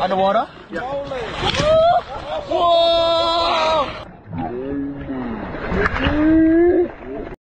Underwater? Yeah. Whoa!